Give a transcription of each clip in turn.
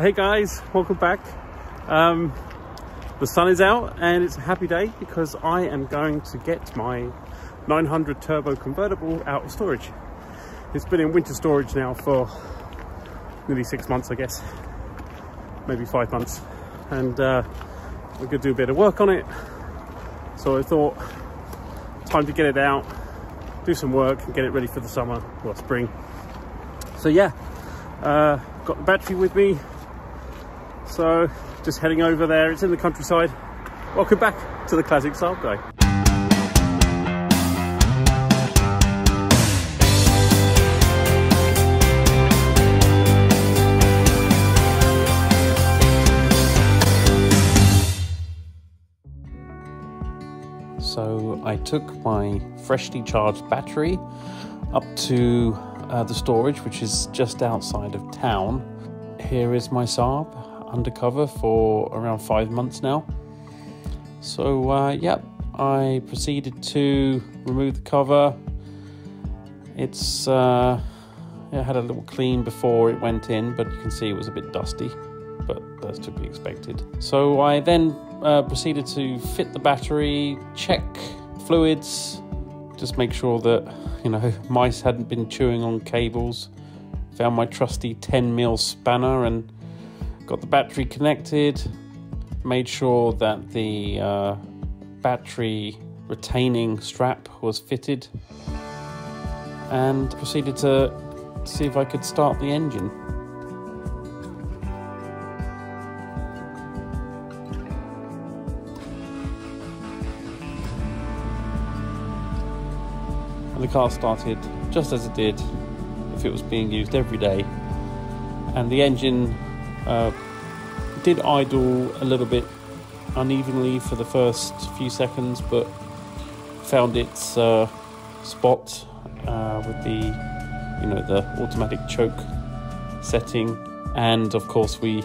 hey guys, welcome back. Um, the sun is out and it's a happy day because I am going to get my 900 turbo convertible out of storage. It's been in winter storage now for nearly six months, I guess, maybe five months. And uh, we're gonna do a bit of work on it. So I thought, time to get it out, do some work and get it ready for the summer or spring. So yeah, uh, got the battery with me. So just heading over there. It's in the countryside. Welcome back to the Classic Saab Guy. So I took my freshly charged battery up to uh, the storage, which is just outside of town. Here is my Saab undercover for around five months now. So, uh, yep, I proceeded to remove the cover. It's uh, it had a little clean before it went in, but you can see it was a bit dusty, but that's to be expected. So I then uh, proceeded to fit the battery, check fluids, just make sure that you know mice hadn't been chewing on cables. Found my trusty 10 mil spanner and got the battery connected. Made sure that the uh, battery retaining strap was fitted, and proceeded to see if I could start the engine. And the car started just as it did if it was being used every day. And the engine uh, did idle a little bit unevenly for the first few seconds, but found its uh, spot uh, with the, you know, the automatic choke setting, and of course we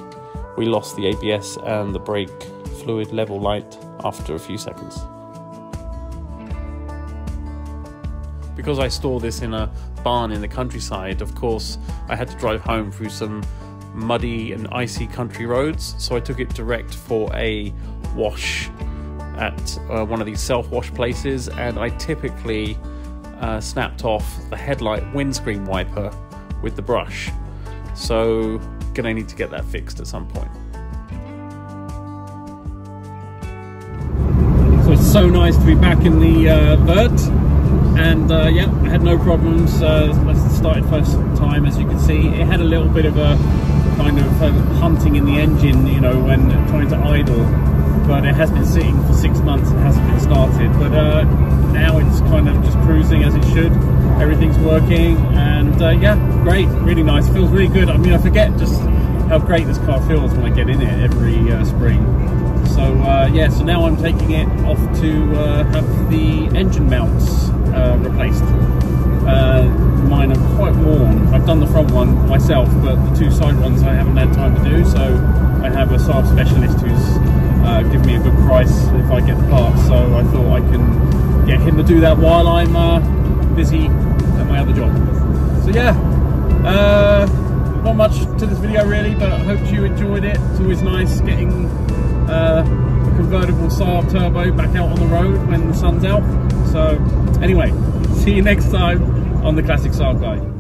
we lost the ABS and the brake fluid level light after a few seconds. Because I store this in a barn in the countryside, of course, I had to drive home through some muddy and icy country roads, so I took it direct for a wash at uh, one of these self wash places, and I typically uh, snapped off the headlight windscreen wiper with the brush. So, gonna need to get that fixed at some point. So it's so nice to be back in the uh, vert and uh, yeah, I had no problems. Uh, started first time, as you can see. It had a little bit of a kind of um, hunting in the engine, you know, when trying to idle, but it has been sitting for six months and hasn't been started. But uh, now it's kind of just cruising as it should. Everything's working, and uh, yeah, great, really nice. Feels really good. I mean, I forget just how great this car feels when I get in it every uh, spring. So uh, yeah, so now I'm taking it off to uh, have the engine mounts uh, replaced. Myself, but the two side ones I haven't had time to do. So I have a Saab specialist who's uh, given me a good price if I get the parts. So I thought I can get him to do that while I'm uh, busy at my other job. So yeah, uh, not much to this video really, but I hope you enjoyed it. It's always nice getting uh, a convertible Saab turbo back out on the road when the sun's out. So anyway, see you next time on the Classic Saab Guy.